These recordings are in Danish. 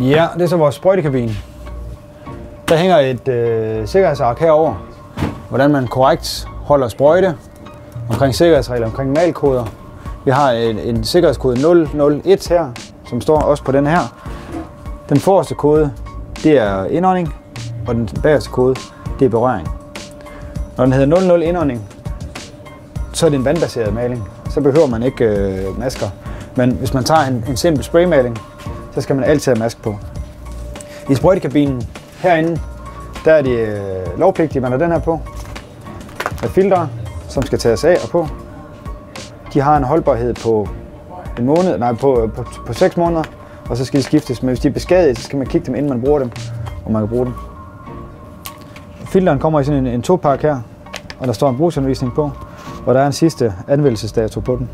Ja, det er så vores sprøjtekabine. Der hænger et øh, sikkerhedsark herover, hvordan man korrekt holder sprøjte, omkring sikkerhedsregler, omkring malkoder. Vi har en, en sikkerhedskode 001 her, som står også på den her. Den forreste kode, det er indånding, og den bagerste kode, det er berøring. Når den hedder 00 indånding, så er det en vandbaseret maling. Så behøver man ikke øh, masker. Men hvis man tager en, en simpel spraymaling, så skal man altid have mask på. I sprøjtekabinen herinde, der er det øh, lovpligtigt, man har den her på. Med filtre, som skal tages af og på. De har en holdbarhed på en måned, nej, på, øh, på, på 6 måneder, og så skal de skiftes. Men hvis de er beskadiget, så skal man kigge dem, inden man bruger dem, og man kan bruge dem. Filteren kommer i sådan en, en topak her, og der står en brugsanvisning på, og der er en sidste anvendelsesdato på den.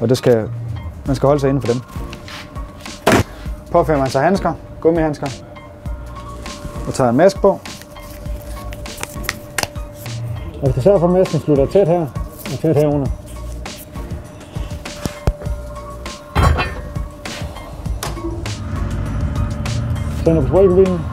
Og det skal, man skal holde sig inden for dem. Påfører man sig handsker, gummihandsker, og tager en mask på. Man skal sørge for, at masken slutter tæt her og tæt herunder. Tænder på sprøjtebilen.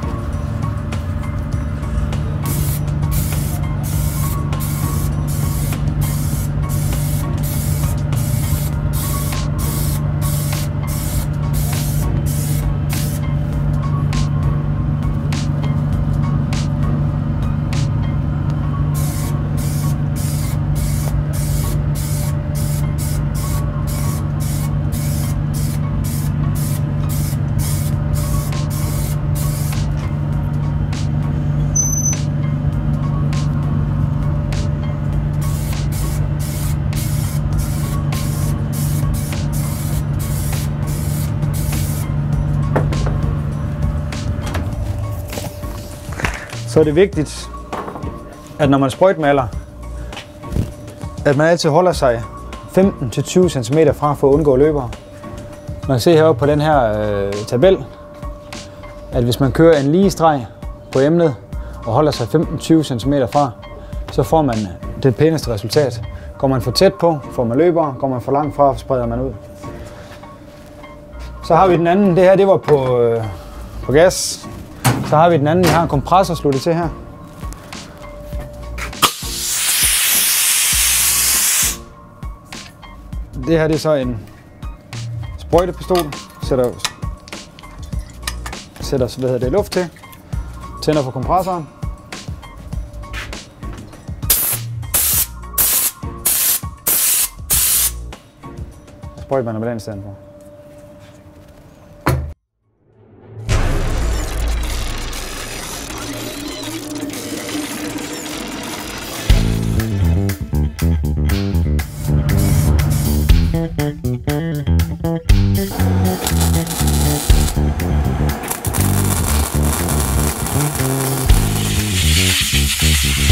Så er det vigtigt, at når man sprøjtmaler, at man altid holder sig 15-20 cm fra for at undgå løbere. Man kan se heroppe på den her øh, tabel, at hvis man kører en lige streg på emnet og holder sig 15-20 cm fra, så får man det pæneste resultat. Går man for tæt på, får man løbere. Går man for langt fra, spreder man ud. Så har vi den anden. Det her det var på, øh, på gas. Så har vi den anden, vi har en kompressor sluttet til her. Det her det er så en sprøjtepistol. Sætter, sætter hvad hedder det, luft til. Tænder på kompressoren. Sprøjter man med den i stedet for. Thank you.